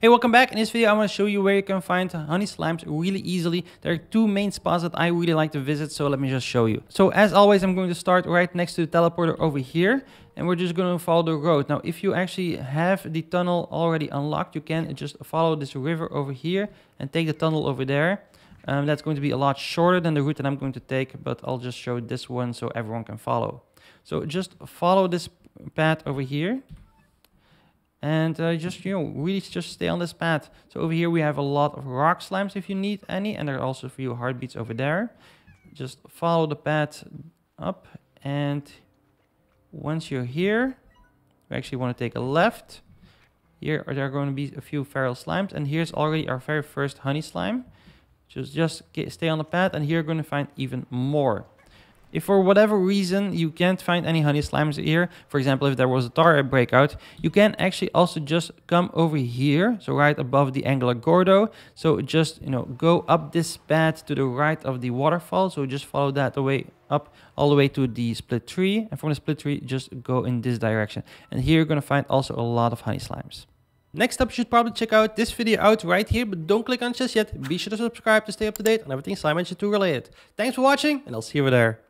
Hey, welcome back. In this video, I want to show you where you can find honey slimes really easily. There are two main spots that I really like to visit, so let me just show you. So as always, I'm going to start right next to the teleporter over here, and we're just going to follow the road. Now, if you actually have the tunnel already unlocked, you can just follow this river over here and take the tunnel over there. Um, that's going to be a lot shorter than the route that I'm going to take, but I'll just show this one so everyone can follow. So just follow this path over here and uh, just you know really just stay on this path. So over here we have a lot of rock slimes if you need any and there are also a few heart beets over there. Just follow the path up and once you're here we actually want to take a left. Here are there are going to be a few feral slimes and here's already our very first honey slime. Just just stay on the path and here you're going to find even more if for whatever reason you can't find any honey slimes here, for example, if there was a tar breakout, you can actually also just come over here, so right above the Angler Gordo. So just, you know, go up this path to the right of the waterfall. So just follow that away up all the way to the split tree. And from the split tree, just go in this direction. And here you're going to find also a lot of honey slimes. Next up, you should probably check out this video out right here, but don't click on it just yet. Be sure to subscribe to stay up to date on everything Slime Rancher 2 related. Thanks for watching, and I'll see you over there.